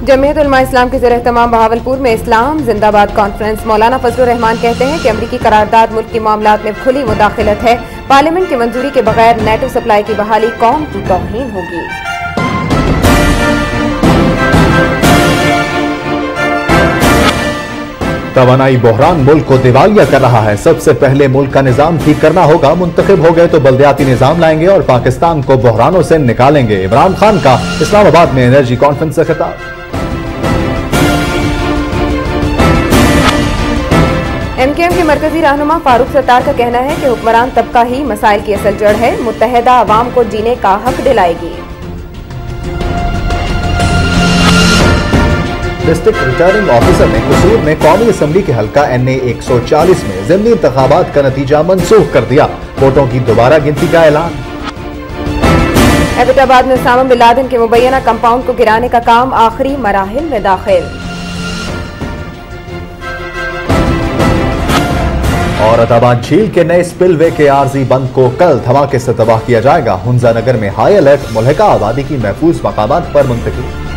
जमीयत इस्लाम के जेर तमाम बहावलपुर में इस्लाम जिंदाबाद कॉन्फ्रेंस मौलाना फजल रहमान कहते हैं कि अमरीकी करारदाद मुल्क के मामला में खुली मुदाखलत है। पार्लियामेंट की मंजूरी के बगैर नेटो सप्लाई की बहाली कौम की तोहन होगी। तवानाई बहरान मुल्क को दिवालिया कर रहा है। सबसे पहले मुल्क का निज़ाम ठीक करना होगा। मुंतखब हो गए तो बल्दियाती निज़ाम लाएँगे और पाकिस्तान को बहरानों से निकालेंगे। इमरान खान का इस्लामाबाद में एनर्जी कॉन्फ्रेंस से खिताब। एम के मरकजी रहनुमा फारूक सत्तार का कहना है कि हुक्मरान तबका ही मसाइल की असल जड़ है। मुतहदा आवाम को जीने का हक दिलाएगी। डिस्ट्रिक्ट रिटर्निंग ऑफिसर ने कसूर में कौमी असम्बली के हल्का एन ए एक सौ चालीस में जिमनी इंतबात का नतीजा मनसूख कर दिया। वोटों की दोबारा गिनती का ऐलान। एबटाबाद में सामा बिलादन के मुबैना कंपाउंड को गिराने का काम आखिरी मराहल में दाखिल। और अदाबाद झील के नए स्पिलवे के आरजी बंद को कल धमाके से तबाह किया जाएगा। हुंजा नगर में हाई अलर्ट, मुलहका आबादी की महफूज मकाम पर मुंतकी